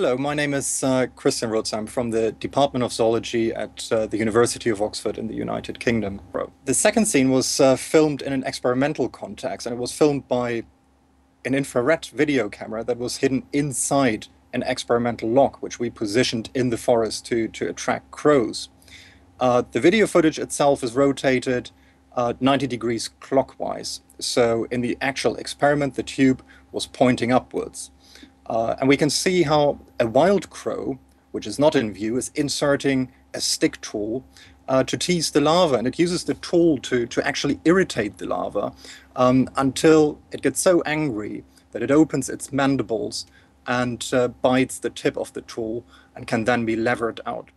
Hello, my name is uh, Christian Rutz. I'm from the Department of Zoology at uh, the University of Oxford in the United Kingdom. The second scene was uh, filmed in an experimental context, and it was filmed by an infrared video camera that was hidden inside an experimental lock, which we positioned in the forest to, to attract crows. Uh, the video footage itself is rotated uh, 90 degrees clockwise. So in the actual experiment, the tube was pointing upwards. Uh, and we can see how a wild crow, which is not in view, is inserting a stick tool uh, to tease the larva. And it uses the tool to, to actually irritate the larva um, until it gets so angry that it opens its mandibles and uh, bites the tip of the tool and can then be levered out.